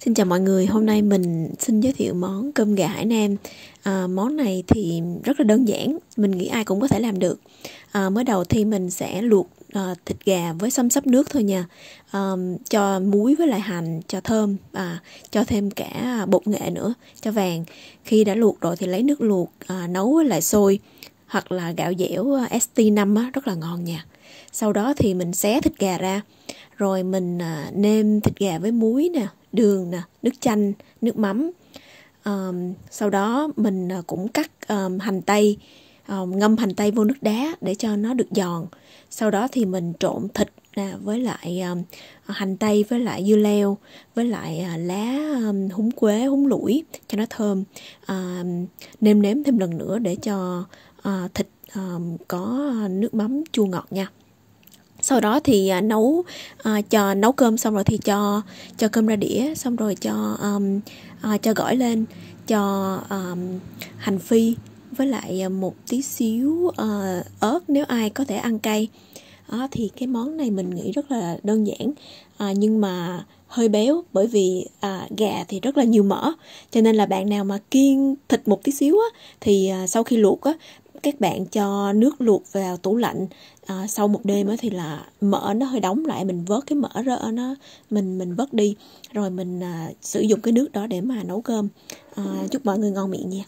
Xin chào mọi người, hôm nay mình xin giới thiệu món cơm gà Hải Nam. À, món này thì rất là đơn giản, mình nghĩ ai cũng có thể làm được. À, mới đầu thì mình sẽ luộc à, thịt gà với xăm sắp nước thôi nha. À, cho muối với lại hành, cho thơm, à, cho thêm cả bột nghệ nữa, cho vàng. Khi đã luộc rồi thì lấy nước luộc à, nấu với lại sôi hoặc là gạo dẻo à, ST5 á, rất là ngon nha. Sau đó thì mình xé thịt gà ra, rồi mình à, nêm thịt gà với muối nè, đường nè nước chanh nước mắm. Um, sau đó mình ờ, cũng cắt um, hành tây um, ngâm hành tây vô nước đá để cho nó được giòn. Sau đó thì mình trộn thịt nè với lại um, hành tây với lại dưa leo với lại uh, lá um, húng quế húng lủi cho nó thơm. Um, nêm nếm thêm lần nữa để cho uh, thịt um, có nước mắm chua ngọt nha sau đó thì à, nấu à, cho nấu cơm xong rồi thì cho cho cơm ra đĩa xong rồi cho um, à, cho gỏi lên cho um, hành phi với lại à, một tí xíu uh, ớt nếu ai có thể ăn cay. Đó, thì cái món này mình nghĩ rất là đơn giản à, nhưng mà hơi béo bởi vì à, gà thì rất là nhiều mỡ. Cho nên là bạn nào mà kiêng thịt một tí xíu á, thì à, sau khi luộc á, các bạn cho nước luộc vào tủ lạnh à, sau một đêm thì là mỡ nó hơi đóng lại mình vớt cái mỡ ra nó mình mình vớt đi. Rồi mình à, sử dụng cái nước đó để mà nấu cơm. À, chúc mọi người ngon miệng nha.